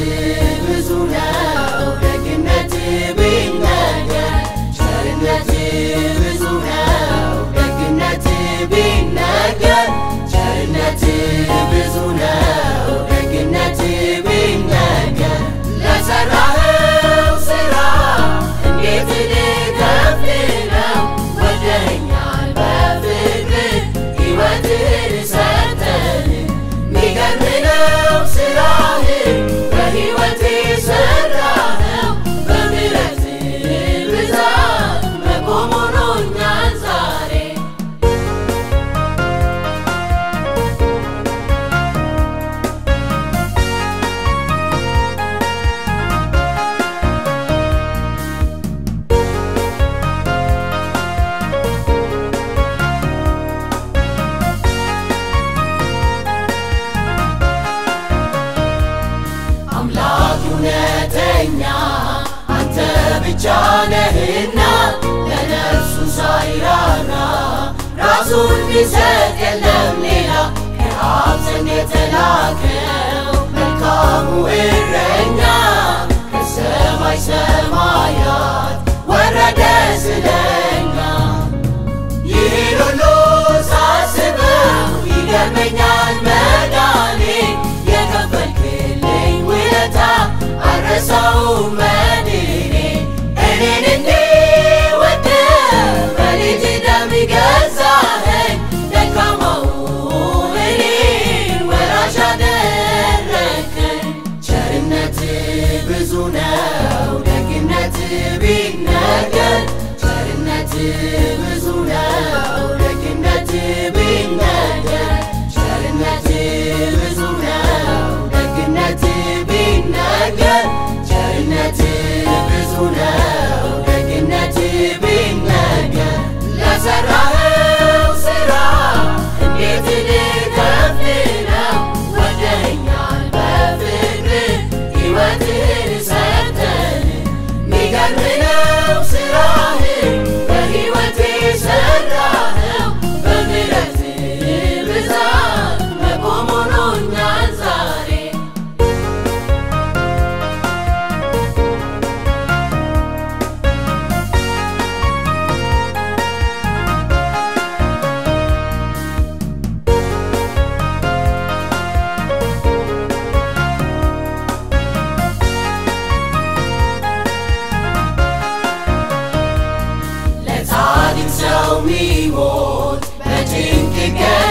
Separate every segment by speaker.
Speaker 1: você. ብቻ ነህና ለነፍሱ ሳይራራ ራሱን ሊሰጥ የለም ሌላ። ከአብ ዘንድ የተላከው መልካሙ እረኛ ከሰማይ ሰማያት ወረደ ስለኛ። ይህን ሁሉ ሳስበው ይገርመኛል መዳኔ። የከፈልክልኝ ውለታ አረሳው መድ dearest.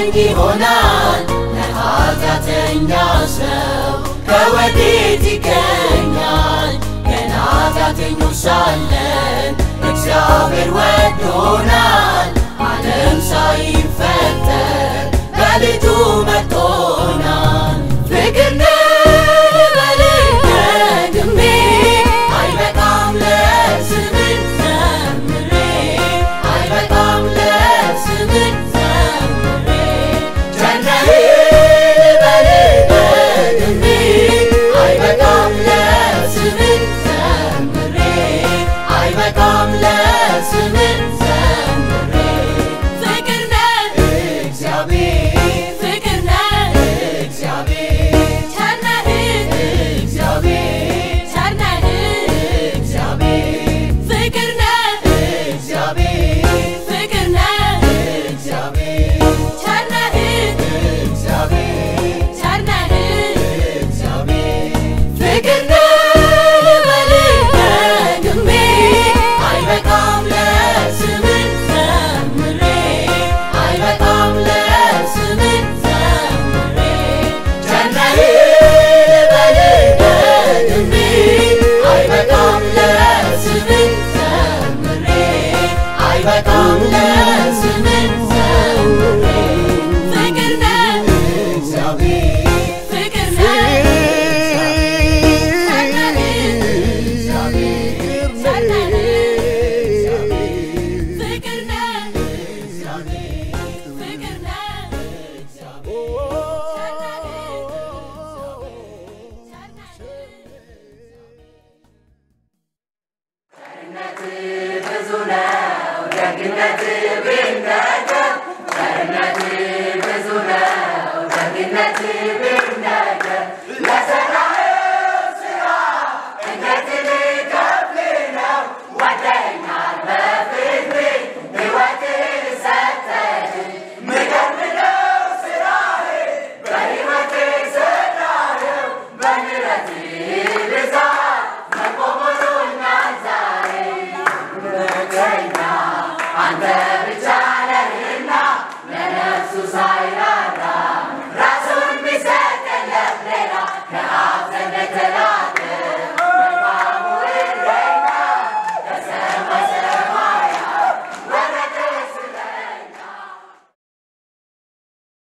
Speaker 1: ድንቅ ይሆናል ለኃጢአተኛ ሰው ከወዴት ይገኛል? ገና ኃጢአተኞች ሳለን እግዚአብሔር ወዶናል። ዓለም ሳይፈጠር በልጁ መጥቶ